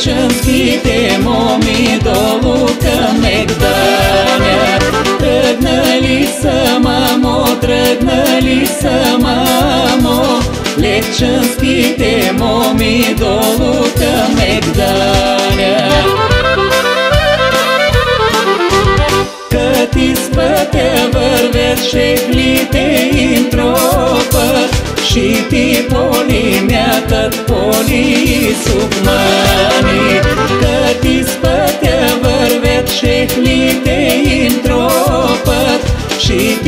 лечанските моми долу към Мегданя. Тръгнали са, мамо, тръгнали са, мамо, лечанските моми долу към Мегданя. Кът из пътя вървят шехлите им тропът, Шити поли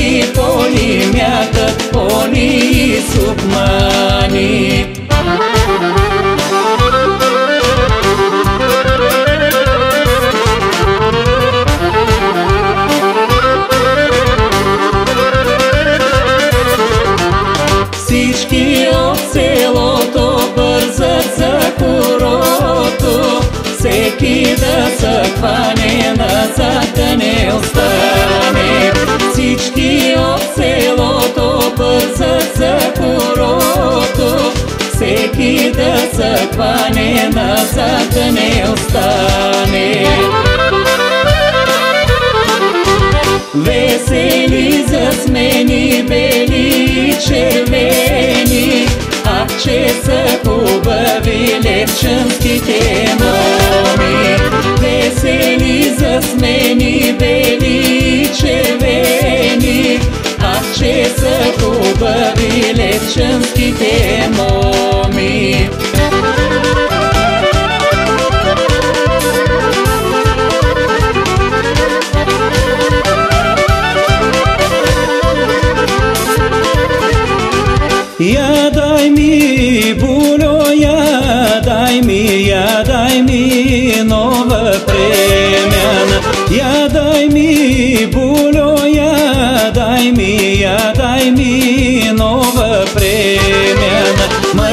Шити поли мятат поли сукмани. Всички от селото бързат за корото, всеки да се хване назад да не остане. Всички от селото бързат за корото, всеки да се хване назад да не остане. Весели засмени, бели и червени, Ах, че са хубави левчанските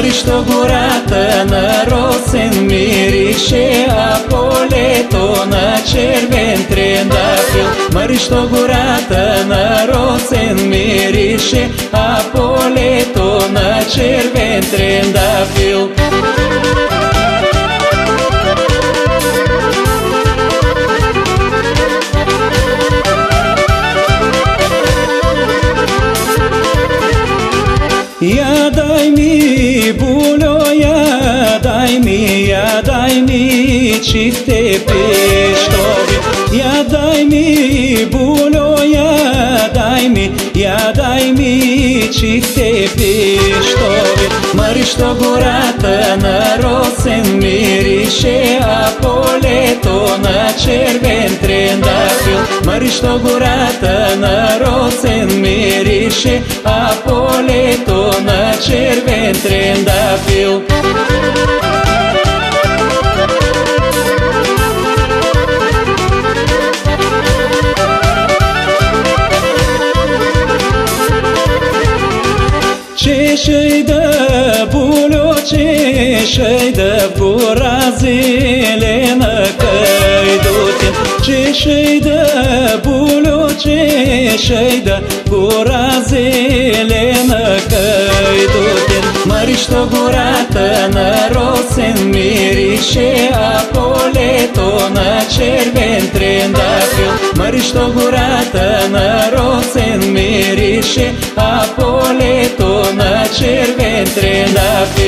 премяна. Мърищо гората на росен мирише, а полето на червен трендафил. Мърищо гората на росен мирише, а полето на червен трендафил. Я дай ми, було, я дай ми, я дай ми чисте пештови. Я дай ми, було, я дай ми, я дай ми чисте пештови. Мърищо гората на росен мирише, а полето на червен трендафил. Мърищо гората на росен мирише, Чешей да було, чешей да гора зелена кайдутин. Чешей да було, чешей да гора зелена кайдутин. Мърищо гората на росен мирише, а полето на червен трендафил. Мърищо гората на росен мирише, а